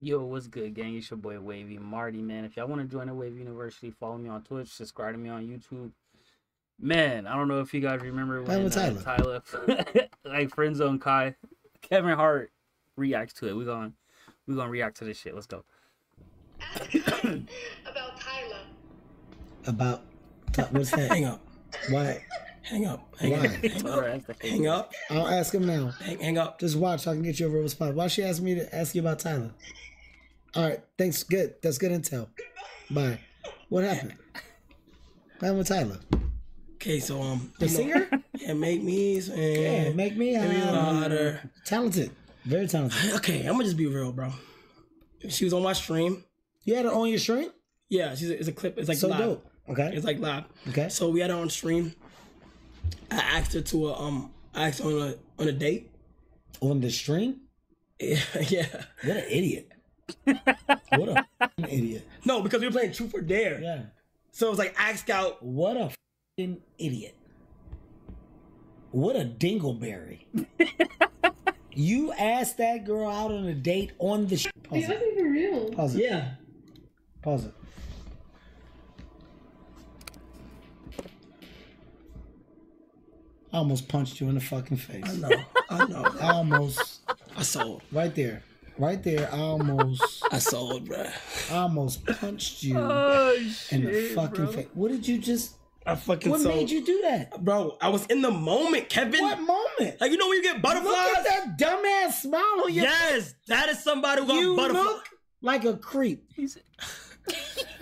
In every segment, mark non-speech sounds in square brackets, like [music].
Yo, what's good, gang? It's your boy Wavy Martee, man. If y'all want to join the Wavy University, follow me on Twitch, subscribe to me on YouTube. Man, I don't know if you guys remember Play when with uh, Tyla. Tyla, [laughs] like friend zone Kai, Kevin Hart reacts to it. We going we gonna react to this shit. Let's go. [coughs] about Tyla. About what's that? Hang up. Why? Hang up. Hang Why? up. Hang up. that's the Hang up. I'll ask him now. Hang, hang up. Just watch. I can get you a real response. Why she asked me to ask you about Tyla? All right. Thanks. Good. That's good intel. Bye. What happened? What happened with Tyla? Okay, so um, The singer? [laughs] Yeah, make me Yeah. and Make me make me louder. talented. Very talented. [sighs] Okay, I'm gonna just be real, bro. She was on my stream. You had her on your stream? Yeah, she's a, it's a clip. It's like So live. dope. Okay. It's like live. Okay. So we had her on stream. I asked her to a um, I asked her on a on a date. On the stream? Yeah, [laughs] yeah. What an idiot. what a f***ing idiot. No, because we were playing Truth or Dare. Yeah. So it was like ask out. What a f***ing idiot. What a dingleberry. [laughs] you asked that girl out on a date on the sh- Pause It it. wasn't for real. Pause it. Yeah. Pause it. I almost punched you in the fucking face. I know. I know. I [laughs] almost, I sold. right there, right there. I almost, I sold, bro. I almost punched you Oh in the fucking face. What did you just? I fucking What sold. made you do that? Bro, I was in the moment, Kevin. What moment? Like you know when you get butterflies? Look at that dumbass smile on your. Yes, that is somebody who got You butterflies. look like a creep. He's-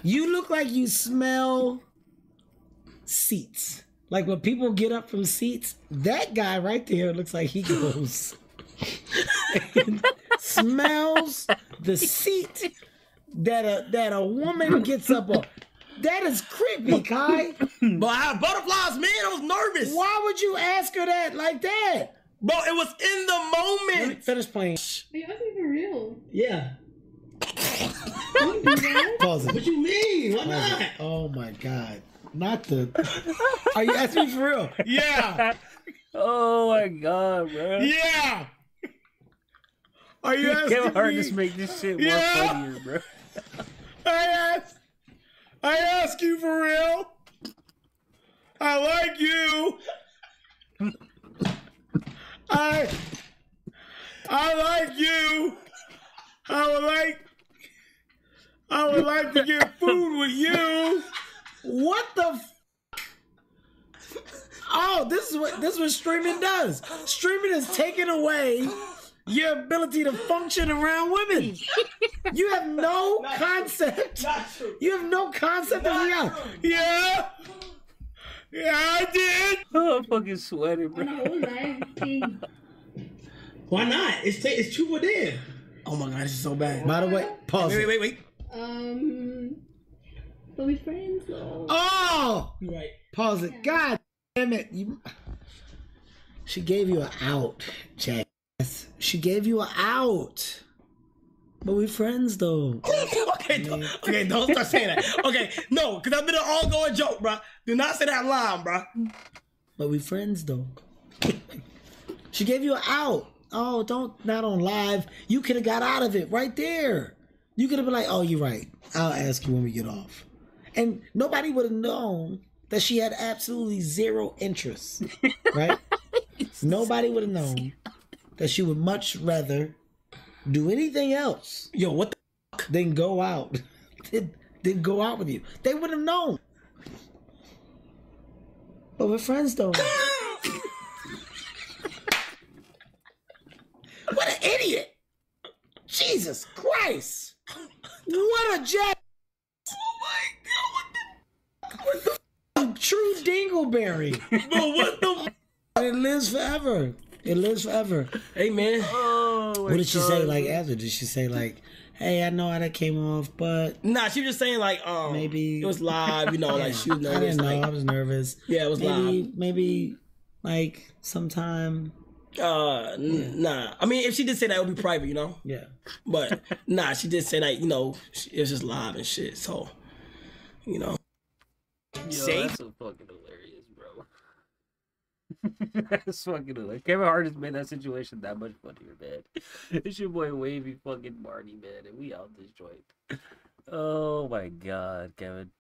You look like you smell seats. Like when people get up from seats, that guy right there looks like he goes smells the seat that a that a woman gets up on. That is creepy, Kai. But I had butterflies, man. I was nervous. Why would you ask her that like that? Bro, it was in the moment. Finish playing. It wasn't for real. Yeah. Don't do. Pause it. What you mean? Why not? Oh my god. Not the. Are you asking me for real? Yeah. [laughs] Oh my god, bro. Yeah. Are you asking Kevin Hart me? just make this shit more Yeah. funnier, bro. [laughs] I ask. I ask you for real. I like you. [laughs] I. I like you. I would like. I would like to get food with you. What the? F- oh, this is what this is what streaming does. Streaming is taking away your ability to function around women. You have no concept. Not true. You have no concept of reality. Yeah. Yeah, I did. Oh, I'm fucking sweating, bro. On a whole live thing. Why not? It's t- it's true or dare. Oh my god, this is so bad. By the way, pause. Wait, wait, wait, wait. Um, but we friends though. Oh, You right. pause it. God damn it! You. She gave you an out, Jack. She gave you an out. But we friends though. [laughs] okay, don't, okay, don't start saying that. Okay, no, because I've been an all-going joke, bro. Do not say that line, bro. But we friends though. she gave you an out. Oh, don't not on live. You could have got out of it right there. You could have been like, "Oh, you're right. I'll ask you when we get off," and nobody would have known that she had absolutely zero interest. Right? [laughs] nobody would have known that she would much rather do anything else Yo, what the? Fuck? Than go out. [laughs] than, than go out with you. They would have known. But we're friends though. [laughs] What an idiot! Jesus Christ! What a jack! A true dingleberry. Bro, what the? And [laughs] it lives forever. It lives forever. hey, man. Oh, What did she say like after? Did she say like, hey, I know how that came off, but Nah, she was just saying like, um, Maybe- it was live. You know, [laughs] like she was I nervous. didn't know. I was nervous. yeah, it was Maybe live. maybe like sometime Uh, n- nah. I mean, if she did say that, it would be private, you know. yeah. But nah, she did say like, you know, she- it was just live and shit. So, you know. Yo, Safe? that's so fucking hilarious, bro. [laughs] That's fucking hilarious. Kevin Hart has made that situation that much funnier, man. [laughs] It's your boy Wavy fucking Martee, man, and we out this joint. Oh my god, Kevin.